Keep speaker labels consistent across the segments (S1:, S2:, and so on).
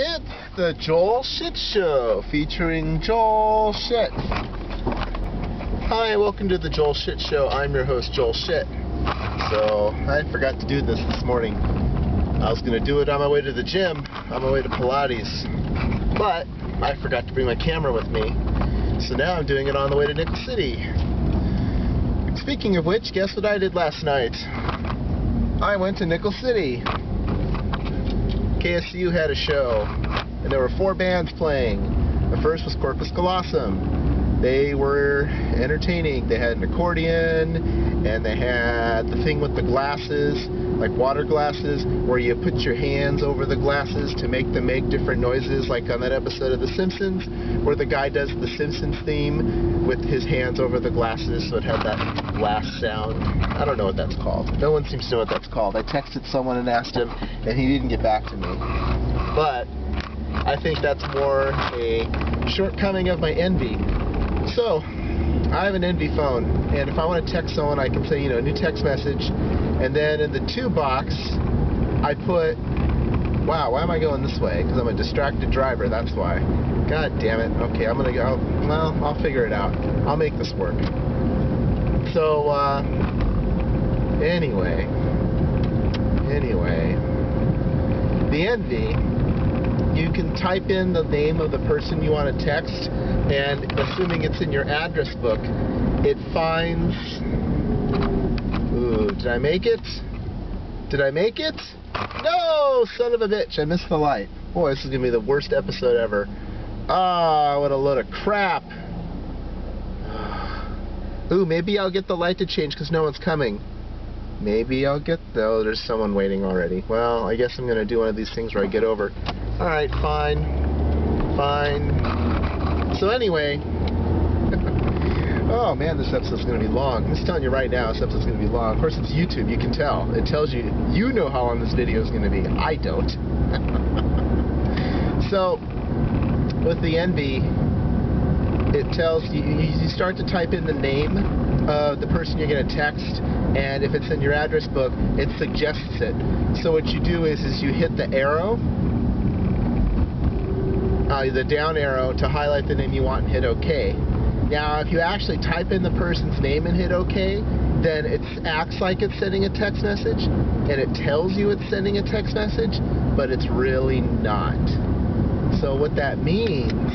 S1: It's the Joel's Hit Show featuring Joel Shit. Hi, welcome to the Joel's Hit Show. I'm your host, Joel Shit. So, I forgot to do this this morning. I was going to do it on my way to the gym, on my way to Pilates. But, I forgot to bring my camera with me. So now I'm doing it on the way to Nickel City. Speaking of which, guess what I did last night? I went to Nickel City. KSU had a show, and there were four bands playing. The first was Corpus Callosum. They were entertaining. They had an accordion, and they had the thing with the glasses, like water glasses, where you put your hands over the glasses to make them make different noises, like on that episode of The Simpsons, where the guy does the Simpsons theme with his hands over the glasses, so it had that glass sound. I don't know what that's called. No one seems to know what that's called. I texted someone and asked him, and he didn't get back to me. But I think that's more a shortcoming of my envy. So, I have an Envy phone, and if I want to text someone, I can say, you know, a new text message, and then in the to box, I put, wow, why am I going this way? Because I'm a distracted driver, that's why. God damn it. Okay, I'm going to go, well, I'll figure it out. I'll make this work. So, uh, anyway, anyway, the Envy, you can type in the name of the person you want to text, and assuming it's in your address book, it finds. Ooh, did I make it? Did I make it? No, son of a bitch, I missed the light. Boy, this is going to be the worst episode ever. Ah, oh, what a load of crap. Ooh, maybe I'll get the light to change because no one's coming. Maybe I'll get... Oh, there's someone waiting already. Well, I guess I'm going to do one of these things where I get over. Alright, fine. Fine. So anyway... oh, man, this episode's going to be long. I'm just telling you right now, this episode's going to be long. Of course, it's YouTube. You can tell. It tells you... You know how long this video is going to be. I don't. so, with the Envy it tells you, you start to type in the name of the person you're going to text, and if it's in your address book, it suggests it. So what you do is, is you hit the arrow, uh, the down arrow to highlight the name you want and hit OK. Now, if you actually type in the person's name and hit OK, then it acts like it's sending a text message, and it tells you it's sending a text message, but it's really not. So what that means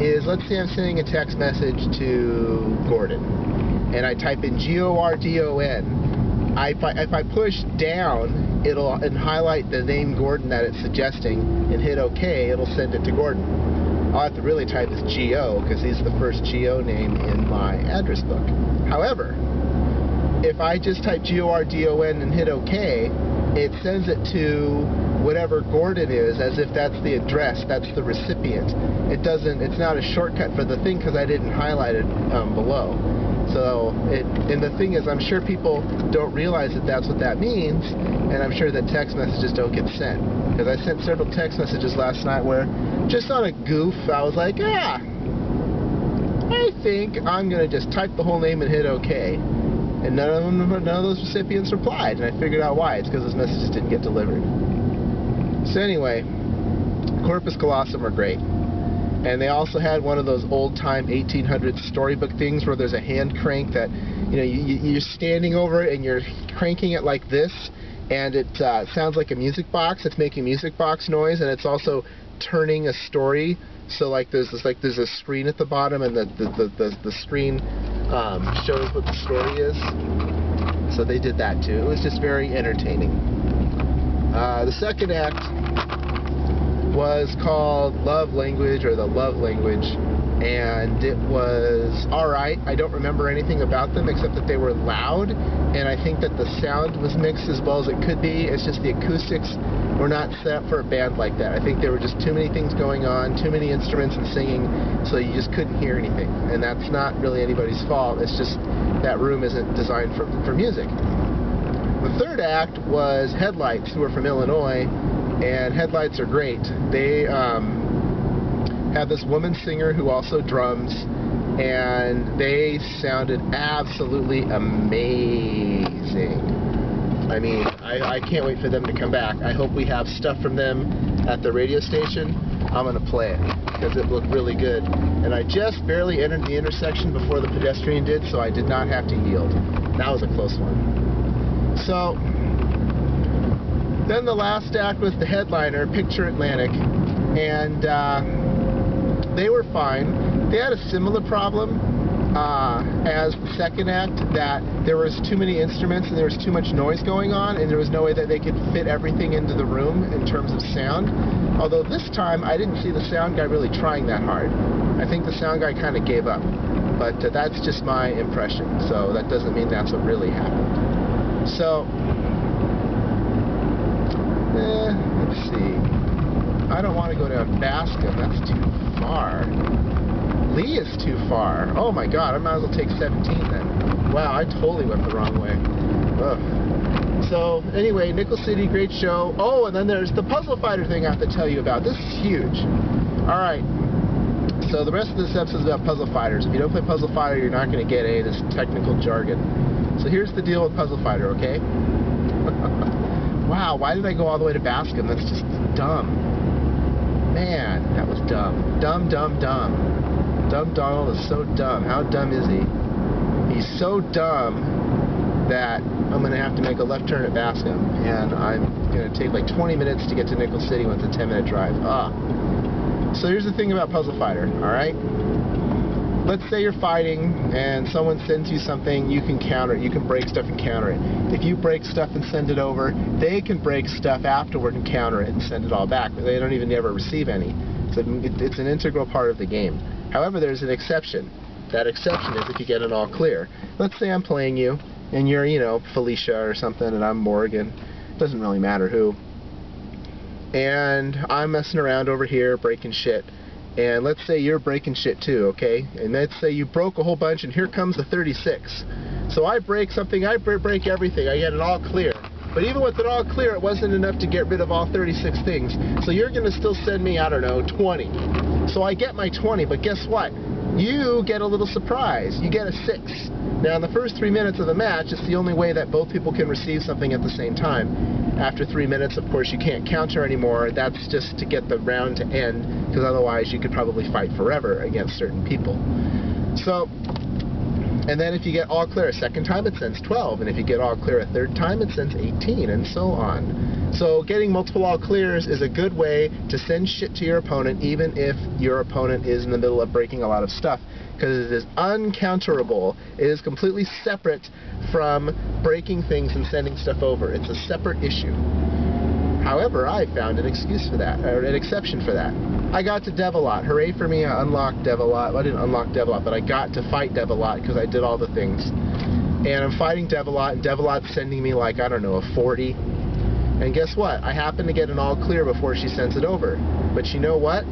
S1: is let's say I'm sending a text message to Gordon and I type in G-O-R-D-O-N. I, if, I, if I push down, it'll and highlight the name Gordon that it's suggesting and hit OK, it'll send it to Gordon. I'll have to really type this G-O because he's the first G-O name in my address book. However, if I just type G-O-R-D-O-N and hit OK, it sends it to whatever Gordon is as if that's the address, that's the recipient. It doesn't, it's not a shortcut for the thing because I didn't highlight it um, below. So, it, and the thing is, I'm sure people don't realize that that's what that means, and I'm sure that text messages don't get sent. Because I sent several text messages last night where, just on a goof, I was like, ah, I think I'm going to just type the whole name and hit OK. And none of, them, none of those recipients replied, and I figured out why. It's because those messages didn't get delivered. So anyway, Corpus Callosum are great. And they also had one of those old-time 1800s storybook things where there's a hand crank that, you know, you, you're standing over it and you're cranking it like this, and it uh, sounds like a music box. It's making music box noise, and it's also turning a story. So like there's this, like there's a screen at the bottom, and the the the, the, the screen um, shows what the story is. So they did that too. It was just very entertaining. Uh, the second act was called Love Language or The Love Language, and it was alright. I don't remember anything about them except that they were loud, and I think that the sound was mixed as well as it could be. It's just the acoustics were not set for a band like that. I think there were just too many things going on, too many instruments and singing, so you just couldn't hear anything. And that's not really anybody's fault. It's just that room isn't designed for, for music. The third act was Headlights, who are from Illinois, and Headlights are great. They um, have this woman singer who also drums, and they sounded absolutely amazing. I mean, I, I can't wait for them to come back. I hope we have stuff from them at the radio station. I'm going to play it because it looked really good. And I just barely entered the intersection before the pedestrian did, so I did not have to yield. That was a close one. So, then the last act was the headliner, Picture Atlantic, and uh, they were fine. They had a similar problem uh, as the second act that there was too many instruments and there was too much noise going on and there was no way that they could fit everything into the room in terms of sound. Although this time I didn't see the sound guy really trying that hard. I think the sound guy kind of gave up. But uh, that's just my impression, so that doesn't mean that's what really happened. So, eh, let's see. I don't want to go down Bascom, that's too far. Lee is too far. Oh my god, I might as well take 17 then. Wow, I totally went the wrong way. Ugh. So, anyway, Nickel City, great show. Oh, and then there's the Puzzle Fighter thing I have to tell you about. This is huge. Alright, so the rest of this episode is about Puzzle Fighters. If you don't play Puzzle Fighter, you're not going to get any of this technical jargon. So here's the deal with Puzzle Fighter, okay? wow, why did I go all the way to Bascom? That's just dumb. Man, that was dumb. Dumb, dumb, dumb. Dumb Donald is so dumb. How dumb is he? He's so dumb that I'm going to have to make a left turn at Bascom, and I'm going to take like 20 minutes to get to Nickel City when it's a 10-minute drive. Ah. So here's the thing about Puzzle Fighter, all right? Let's say you're fighting and someone sends you something, you can counter it. You can break stuff and counter it. If you break stuff and send it over, they can break stuff afterward and counter it and send it all back. But they don't even ever receive any. So it's an integral part of the game. However, there's an exception. That exception is if you get an all clear. Let's say I'm playing you, and you're, you know, Felicia or something, and I'm Morrigan. Doesn't really matter who. And I'm messing around over here, breaking shit. And let's say you're breaking shit too, okay? And let's say you broke a whole bunch, and here comes the 36. So I break something, I break everything, I get it all clear. But even with it all clear, it wasn't enough to get rid of all 36 things. So you're going to still send me, I don't know, 20. So I get my 20, but guess what? You get a little surprise. You get a 6. Now, in the first three minutes of the match, it's the only way that both people can receive something at the same time. After three minutes, of course, you can't counter anymore. That's just to get the round to end, because otherwise you could probably fight forever against certain people. So, and then if you get all clear a second time, it sends 12. And if you get all clear a third time, it sends 18, and so on. So getting multiple all clears is a good way to send shit to your opponent, even if your opponent is in the middle of breaking a lot of stuff. Because it is uncounterable. It is completely separate from breaking things and sending stuff over. It's a separate issue. However, I found an excuse for that, or an exception for that. I got to Devilot. Hooray for me, I unlocked Devilot. Well, I didn't unlock Devilot, but I got to fight Devilot because I did all the things. And I'm fighting Devilot, and Devilot's sending me like, I don't know, a 40. And guess what? I happen to get an all clear before she sends it over. But you know what?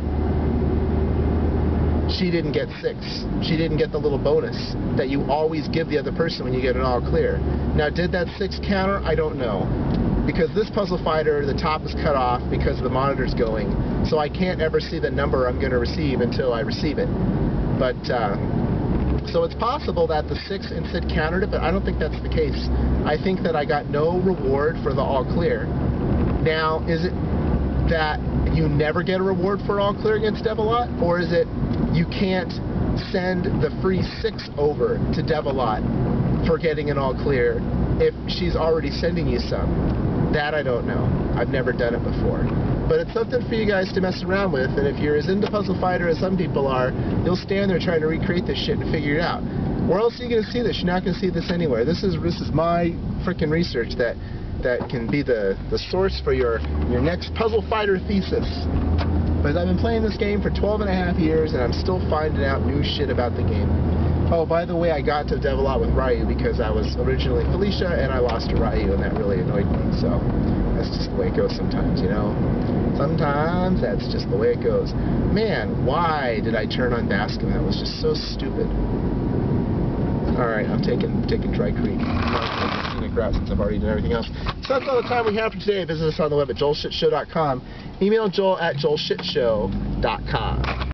S1: She didn't get six. She didn't get the little bonus that you always give the other person when you get an all clear. Now, did that six counter? I don't know because this puzzle fighter, the top is cut off because the monitor's going, so I can't ever see the number I'm going to receive until I receive it. But, uh, so it's possible that the 6 and SID countered it, but I don't think that's the case. I think that I got no reward for the all clear. Now, is it that you never get a reward for all clear against Devilot, or is it you can't send the free 6 over to Devilot for getting an all clear if she's already sending you some? That I don't know. I've never done it before. But it's something for you guys to mess around with, and if you're as into Puzzle Fighter as some people are, you'll stand there trying to recreate this shit and figure it out. Where else are you going to see this? You're not going to see this anywhere. This is this is my freaking research that that can be the, the source for your, your next Puzzle Fighter thesis. But I've been playing this game for 12 and a half years, and I'm still finding out new shit about the game. Oh, by the way, I got to Devilot with Ryu because I was originally Felicia and I lost to Ryu and that really annoyed me. So that's just the way it goes sometimes, you know? Sometimes that's just the way it goes. Man, why did I turn on Bascom? That was just so stupid. Alright, I'm taking taking Dry Creek. Scenic route since I've already done everything else. So that's all the time we have for today. Visit us on the web at joelshitshow.com. Email joel at joelshitshow.com.